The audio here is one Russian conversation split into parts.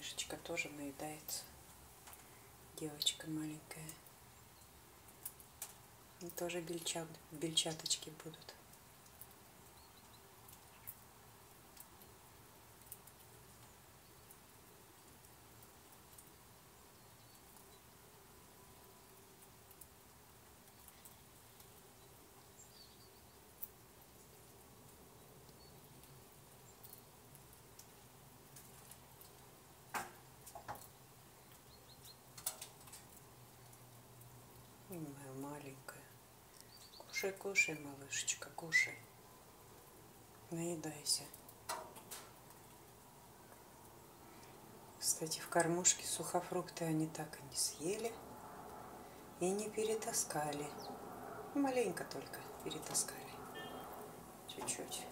малышечка тоже наедается. Девочка маленькая. И тоже бельчат, бельчаточки будут. Моя маленькая. Кушай, кушай, малышечка, кушай. Наедайся. Кстати, в кормушке сухофрукты они так и не съели и не перетаскали. Маленько только перетаскали. Чуть-чуть.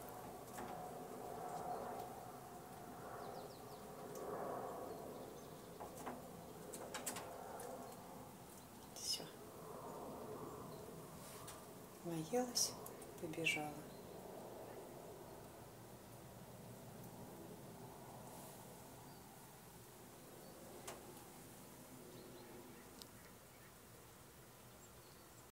Наелась, побежала.